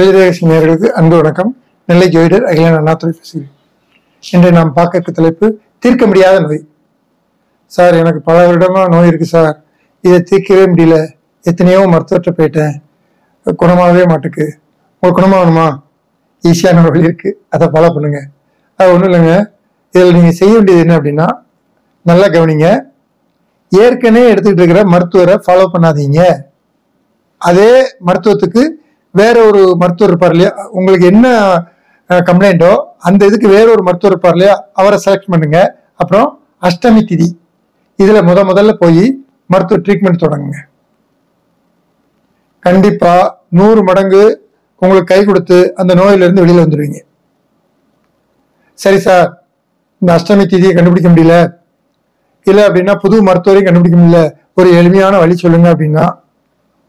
ஜோதிடரகசி நேயர்களுக்கு அன்பு வணக்கம். நெல்லை ஜோதிடர் அகிலன் அண்ணாதுரை பேசுகிறேன். இன்று நாம் பார்க்க இருக்க தலைப்பு தீர்க்க முடியாத நோய். சார் எனக்கு பல வருடமா நோய் இருக்கு சார். இதை தீர்க்கவே முடியல. எத்தனையோ மருத்துவர்கிட்ட போயிட்டேன். குணமாகவே மாட்டுக்கு. உங்களுக்கு குணமாகணுமா ஈஸியான வழி இருக்கு. அதை ஃபாலோ பண்ணுங்க. அது ஒன்றும் இல்லைங்க. இதில் நீங்கள் செய்ய வேண்டியது என்ன அப்படின்னா நல்லா கவனிங்க. ஏற்கனவே எடுத்துக்கிட்டு இருக்கிற மருத்துவரை ஃபாலோ பண்ணாதீங்க. அதே மருத்துவத்துக்கு வேற ஒரு மருத்துவர் இருப்பார் இல்லையா? உங்களுக்கு என்ன கம்ப்ளைண்ட்டோ அந்த இதுக்கு வேற ஒரு மருத்துவர் இருப்பார் இல்லையா? அவரை செலக்ட் பண்ணுங்க. அப்புறம் அஷ்டமி திதி. இதுல முத முதல்ல போய் மருத்துவ ட்ரீட்மெண்ட் தொடங்குங்க. கண்டிப்பா நூறு மடங்கு உங்களுக்கு கை கொடுத்து அந்த நோயிலிருந்து வெளியில் வந்துடுவீங்க சரி சார் இந்த அஷ்டமி திதியை கண்டுபிடிக்க முடியல. இல்லை அப்படின்னா புது மருத்துவரையும் கண்டுபிடிக்க முடியல. ஒரு எளிமையான வழி சொல்லுங்க அப்படின்னா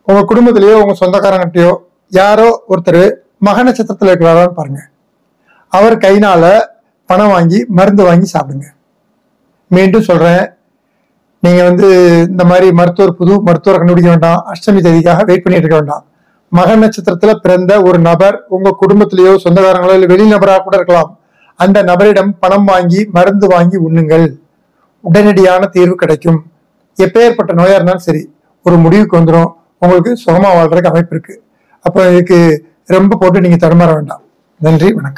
உங்கள் குடும்பத்திலேயோ உங்கள் சொந்தக்காரங்கிட்டயோ யாரோ ஒருத்தர் மக நட்சத்திரத்தில் இருக்கிறாரான்னு பாருங்க. அவர் கைனால பணம் வாங்கி மருந்து வாங்கி சாப்பிடுங்க. மீண்டும் சொல்றேன். நீங்க வந்து இந்த மாதிரி மருத்துவர் புது மருத்துவர் கண்டுபிடிக்க வேண்டாம். அஷ்டமி தேதிக்காக வெயிட் பண்ணிட்டு இருக்க வேண்டாம். மக நட்சத்திரத்துல பிறந்த ஒரு நபர் உங்க குடும்பத்திலேயோ சொந்தக்காரங்களோ இல்லை வெளி நபராக கூட இருக்கலாம். அந்த நபரிடம் பணம் வாங்கி மருந்து வாங்கி உண்ணுங்கள். உடனடியான தீர்வு கிடைக்கும். எப்பேற்பட்ட நோயா இருந்தாலும் சரி ஒரு முடிவுக்கு வந்துடும் உங்களுக்கு சுகமா வாழ்றதுக்கு அமைப்பு இருக்கு. அப்போ இதுக்கு ரொம்ப போட்டு நீங்கள் தடுமாற வேண்டாம். நன்றி வணக்கம்.